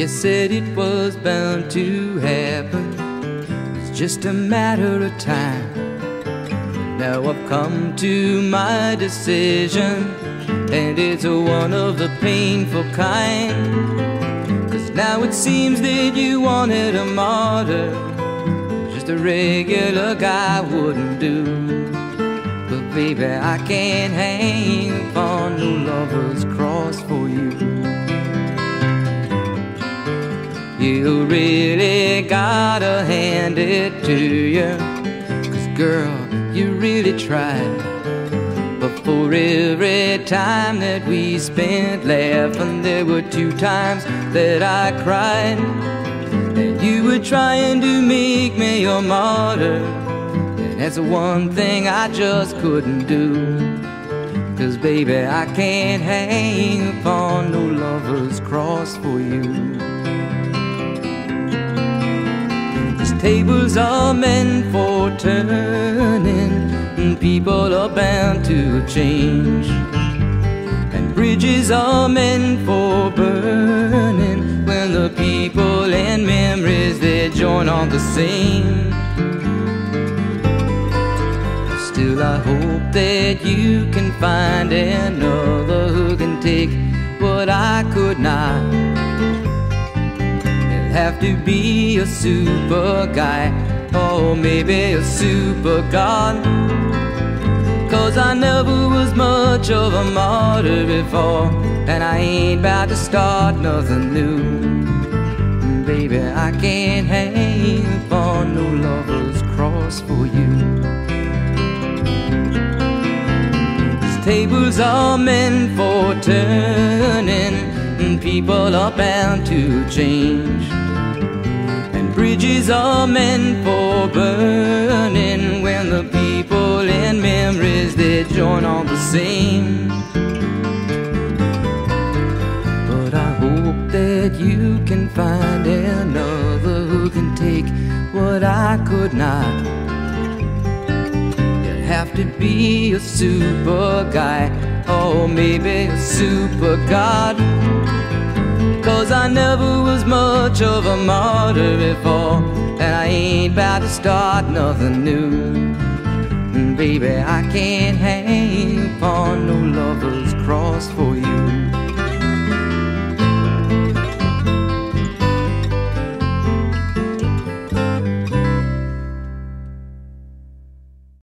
Guess said it was bound to happen. It's just a matter of time. Now I've come to my decision, and it's one of the painful kind. Cause now it seems that you wanted a martyr, just a regular guy wouldn't do. But baby, I can't hang upon no lover's You really gotta hand it to you. Cause girl, you really tried. But for every time that we spent laughing, there were two times that I cried. And you were trying to make me your martyr. And that's the one thing I just couldn't do. Cause baby, I can't hang upon no lover's cross for you. Tables are meant for turning, and people are bound to change. And bridges are meant for burning when the people and memories they join on the same. Still, I hope that you can find another who can take what I could not have to be a super guy or maybe a super god. Cause I never was much of a martyr before, and I ain't about to start nothing new. Baby, I can't hang upon no lover's cross for you. These tables are meant for turning, and people are bound to change. Bridges are meant for burning when the people and memories they join on the same. But I hope that you can find another who can take what I could not. You'd have to be a super guy or maybe a super god. Cause I never was much of a martyr before. And I ain't about to start nothing new. And Baby, I can't hang upon no lover's cross for